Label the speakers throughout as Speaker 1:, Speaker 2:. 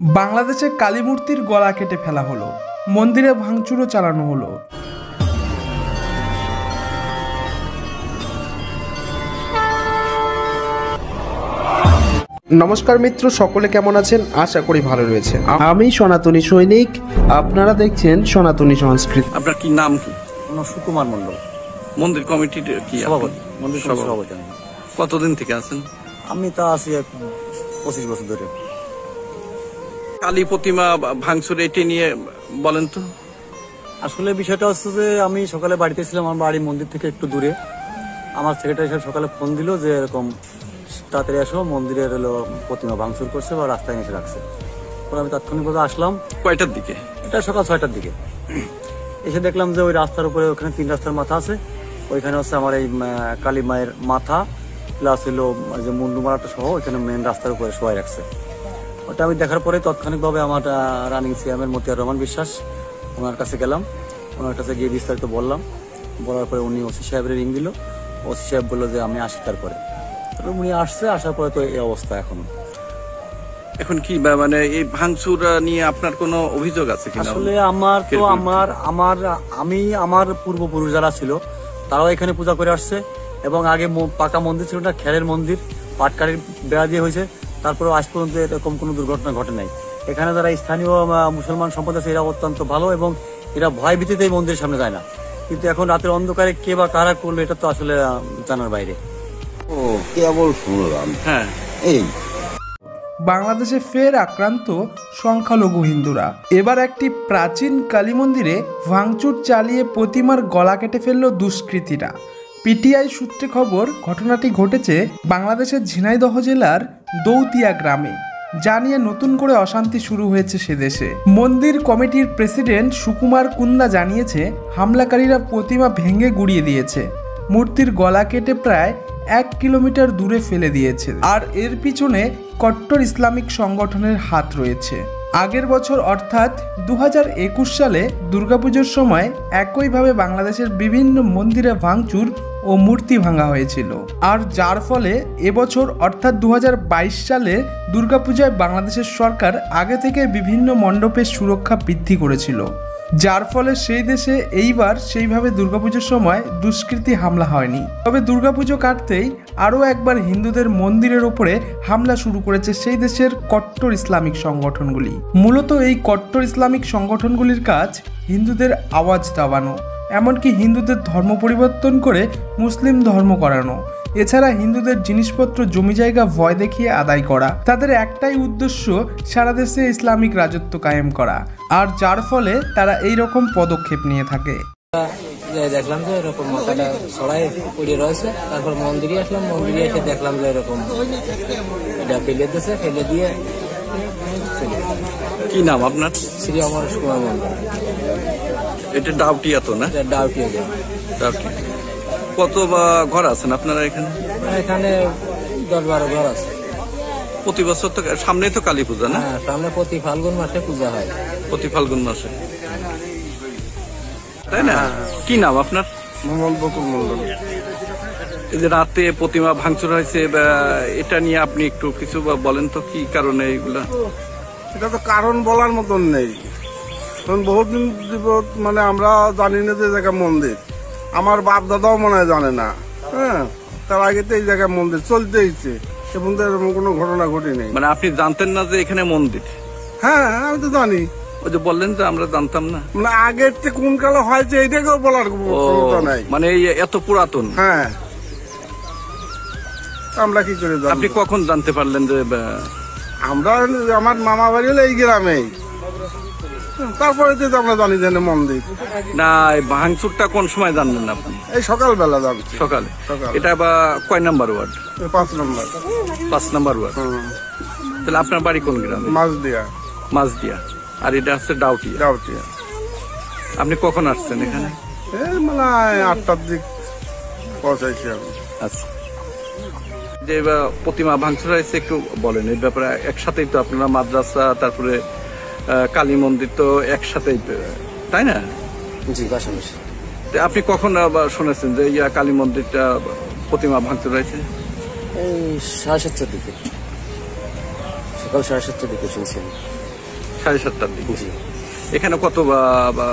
Speaker 1: বাংলাদেশে কালীমূর্তির গলা কেটে ফেলা হলো মন্দিরে ভাঙচুরও চালানো হলো। নমস্কার মিত্র সকলে কেমন আছেন? আশা করি ভালো রয়েছে। আমি সনাতনী সৈনিক আপনারা দেখছেন সনাতনী সংস্কৃতি।
Speaker 2: আপনার কি নাম কি?
Speaker 3: সুকুমার মন্ডল
Speaker 2: মন্দির কমিটির কি?
Speaker 3: সভাপতি। মন্দির
Speaker 2: সভাপতি। কতদিন থেকে আছেন?
Speaker 3: আমি তা আছি পঁচিশ বছর ধরে।
Speaker 2: কালী প্রতিমা ভাঙচুর এটি নিয়ে বলেন তো।
Speaker 3: আসলে বিষয়টা হচ্ছে যে আমি সকালে বাড়িতে ছিলাম আমার বাড়ি মন্দির থেকে একটু দূরে। আমার সেক্রেটারি সাহেব সকালে ফোন দিল যে এরকম তাড়াতাড়ি আসো মন্দিরের হলো প্রতিমা ভাঙচুর করছে বা রাস্তায় এসে রাখছে। পরে আমি তাৎক্ষণিকভাবে আসলাম।
Speaker 2: কয়টার দিকে?
Speaker 3: এটা সকাল ছয়টার দিকে। এসে দেখলাম যে ওই রাস্তার উপরে ওখানে তিন রাস্তার মাথা আছে। ওইখানে হচ্ছে আমার এই কালী মায়ের মাথা প্লাস হলো যে মুন্ডুমারাটা সহ ওইখানে মেন রাস্তার উপরে শোয়াই রাখছে। ওটা আমি দেখার পরে তাৎক্ষণিকভাবে আমার রানিং সিএমের মতিয়ার রহমান বিশ্বাস ওনার কাছে গেলাম। ওনার কাছে গিয়ে বিস্তারিত বললাম। বলার পরে উনি ওসি সাহেবের রিং দিল। ওসি সাহেব বলল যে আমি আসি তারপরে। তারপরে উনি আসছে আসার পরে তো এই অবস্থা এখন।
Speaker 2: এখন কি মানে এই ভাঙচুর নিয়ে আপনার কোনো অভিযোগ আছে কিনা?
Speaker 3: আসলে আমার তো আমার আমার আমি আমার পূর্বপুরুষ যারা ছিল তারাও এখানে পূজা করে আসছে। এবং আগে পাকা মন্দির ছিল না খেরের মন্দির পাটকারির বেড়া দিয়ে হয়েছে। তারপরে আজ পর্যন্ত এরকম কোনো দুর্ঘটনা ঘটে নাই। এখানে যারা স্থানীয় মুসলমান সম্পদ আছে এরা অত্যন্ত ভালো এবং এরা ভয় ভীতিতে এই মন্দিরের সামনে যায় না। কিন্তু এখন রাতের অন্ধকারে কে বা কারা করল এটা তো আসলে জানার বাইরে।
Speaker 4: ও কেবল শুনলাম
Speaker 2: হ্যাঁ।
Speaker 4: এই।
Speaker 1: বাংলাদেশে ফের আক্রান্ত সংখ্যালঘু হিন্দুরা। এবার একটি প্রাচীন কালী মন্দিরে ভাঙচুর চালিয়ে প্রতিমার গলা কেটে ফেলল দুষ্কৃতীরা। পিটিআই সূত্রে খবর ঘটনাটি ঘটেছে বাংলাদেশের ঝিনাইদহ জেলার দৌতিয়া গ্রামে, যা নিয়ে নতুন করে অশান্তি শুরু হয়েছে সে দেশে। মন্দির কমিটির প্রেসিডেন্ট সুকুমার কুন্দা জানিয়েছে, হামলাকারীরা প্রতিমা ভেঙে গুড়িয়ে দিয়েছে। মূর্তির গলা কেটে প্রায় এক কিলোমিটার দূরে ফেলে দিয়েছে। আর এর পিছনে কট্টর ইসলামিক সংগঠনের হাত রয়েছে। আগের বছর অর্থাৎ দু হাজার একুশ সালে দুর্গাপুজোর সময় একইভাবে বাংলাদেশের বিভিন্ন মন্দিরে ভাঙচুর ও মূর্তি ভাঙা হয়েছিল। আর যার ফলে এবছর অর্থাৎ দু হাজার বাইশ সালে দুর্গাপূজায় বাংলাদেশের সরকার আগে থেকে বিভিন্ন মণ্ডপের সুরক্ষা বৃদ্ধি করেছিল। যার ফলে সেই দেশে এইবার সেইভাবে দুর্গাপুজোর সময় দুষ্কৃতী হামলা হয়নি। তবে দুর্গাপুজো কাটতেই আরও একবার হিন্দুদের মন্দিরের ওপরে হামলা শুরু করেছে সেই দেশের কট্টর ইসলামিক সংগঠনগুলি। মূলত এই কট্টর ইসলামিক সংগঠনগুলির কাজ হিন্দুদের আওয়াজ দাবানো এমনকি হিন্দুদের ধর্ম পরিবর্তন করে মুসলিম ধর্ম করানো এছাড়া হিন্দুদের জিনিসপত্র জমি জায়গা ভয় দেখিয়ে আদায় করা তাদের একটাই উদ্দেশ্য সারা দেশে ইসলামিক রাজত্ব কায়েম করা। আর যার ফলে তারা এই রকম পদক্ষেপ নিয়ে থাকে।
Speaker 5: দেখলাম যে এরকম মাথাটা সরাই পড়ে রয়েছে। তারপর মন্দিরে আসলাম মন্দিরে এসে দেখলাম যে এরকম এটা ফেলে দিয়েছে ফেলে দিয়ে
Speaker 2: কি নাম আপনার?
Speaker 5: শ্রী অমর কুমার মন্দির
Speaker 2: এটা ডাউটিয়া তো না?
Speaker 5: এটা ডাউটি
Speaker 2: ডাউটিয়া। কত বা ঘর আছেন আপনারা এখানে?
Speaker 5: এখানে দশ বারো ঘর আছে।
Speaker 2: প্রতি বছর তো সামনেই তো কালী পূজা না?
Speaker 5: হ্যাঁ সামনে প্রতি ফাল্গুন মাসে পূজা হয়।
Speaker 2: প্রতি ফাল্গুন মাসে। তাই না? কি নাম আপনার?
Speaker 4: মোহাম্মদ বকুল মন্ডল
Speaker 2: এই যে রাতে প্রতিমা ভাঙচুর হয়েছে বা এটা নিয়ে আপনি একটু কিছু বা বলেন তো কি কারণে এইগুলা?
Speaker 6: এটা তো কারণ বলার মতন নেই। কারণ বহুদিন মানে আমরা জানি না যে এই জায়গায় মন্দির আমার বাপ দাদাও মনে হয় জানে না। হ্যাঁ তার আগে তো এই জায়গায় মন্দির চলতেইছে এবং তো এরকম কোনো ঘটনা ঘটেনি
Speaker 2: মানে আপনি জানতেন না যে এখানে মন্দির?
Speaker 6: হ্যাঁ আমি তো জানি।
Speaker 2: ওই যে বললেন যে আমরা জানতাম না।
Speaker 6: মানে আগের থেকে কোন কালে হয়েছে এইটাকেও বলার ক্ষমতা নাই।
Speaker 2: মানে এই এত পুরাতন।
Speaker 6: হ্যাঁ। আমরা কি করে
Speaker 2: আপনি কখন জানতে পারলেন যে
Speaker 6: আমরা আমার মামা বাড়ি হলো এই গ্রামেই। তারপরে তো আমরা জানি যে মন্দির
Speaker 2: না এই ভাঙচুরটা কোন সময় জানলেন আপনি?
Speaker 6: এই সকালবেলা জানছি
Speaker 2: সকালে।
Speaker 6: সকালে।
Speaker 2: এটা বা কয় নাম্বার ওয়ার্ড?
Speaker 6: পাঁচ নম্বর।
Speaker 2: পাঁচ নাম্বার ওয়ার্ড। তাহলে আপনার বাড়ি কোন গ্রামে?
Speaker 6: মাছ দিয়া
Speaker 2: মাঝদিয়া আর এটা হচ্ছে ডাউটিয়া।
Speaker 6: ডাউটিয়া।
Speaker 2: আপনি কখন আসছেন এখানে?
Speaker 6: এই মানে আটটার দিক পৌঁছাইছি আমি।
Speaker 2: আচ্ছা। যে প্রতিমা ভাঙচুর হয়েছে একটু বলেন। এই ব্যাপারে একসাথেই তো আপনারা মাদ্রাসা তারপরে কালী মন্দির তো একসাথেই তাই না?
Speaker 5: জি পাশাপাশি।
Speaker 2: আপনি কখন শুনেছেন যে ইয়া কালী মন্দিরটা প্রতিমা ভাঙচুর হয়েছে
Speaker 5: এই সাড়ে সাতটার দিকে। সকাল সাড়ে সাতটার দিকে
Speaker 2: সাড়ে সাতটার দিকে?
Speaker 5: জি।
Speaker 2: এখানে কত বা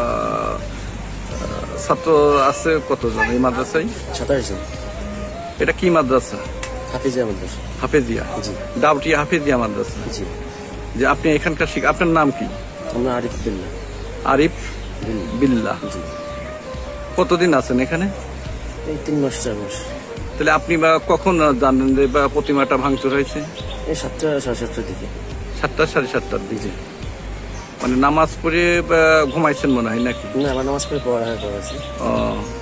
Speaker 2: ছাত্র আছে কতজন এই মাদ্রাসায়?
Speaker 5: সাতাশ জন।
Speaker 2: এটা কি মাদ্রাসা?
Speaker 5: হাফিজা আমাদের
Speaker 2: হাফেজিয়া।
Speaker 5: জি।
Speaker 2: ডাউটি হাফেজিয়া মাদ্রাসা।
Speaker 5: জি।
Speaker 2: যে আপনি এখানকার শিখ আপনার নাম কি?
Speaker 5: আমরা আরিফ বিল্লা।
Speaker 2: আরিফ বিল্লাহ কতদিন আছেন এখানে?
Speaker 5: এই তিন মাস চার মাস।
Speaker 2: তাহলে আপনি বা কখন জানেন যে বা প্রতিমাটা ভাঙচুর হয়েছে?
Speaker 5: এই সাতটা সাড়ে সাতটার দিকে।
Speaker 2: সাতটা সাড়ে সাতটার দিকে। মানে নামাজ পড়ে ঘুমাইছেন মনে হয় নাকি?
Speaker 5: না আমার নামাজ পড়ে পড়া হয়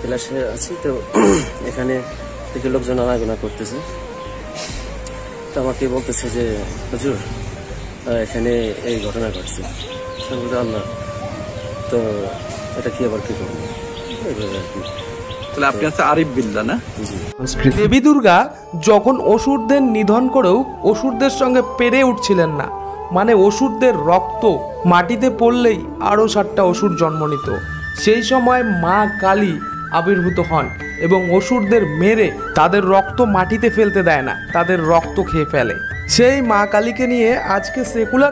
Speaker 5: ক্লাসে আছি তো এখানে থেকে লোকজন আনাগোনা করতেছে। তো আমাকে বলতেছে যে হুজুর এখানে এই ঘটনা ঘটছে। আল্লাহ তো এটা কি আবার কি করব? এইভাবে আর কি।
Speaker 2: তাহলে আপনি আছে আরিফ বিল্লাহ না?
Speaker 1: দেবী দুর্গা যখন অসুরদের নিধন করেও অসুরদের সঙ্গে পেরে উঠছিলেন না মানে অসুরদের রক্ত মাটিতে পড়লেই আরও সাতটা অসুর জন্ম নিত। সেই সময় মা কালী আবির্ভূত হন এবং অসুরদের মেরে তাদের রক্ত মাটিতে ফেলতে দেয় না তাদের রক্ত খেয়ে ফেলে। সেই মা কালীকে নিয়ে আজকে সেকুলার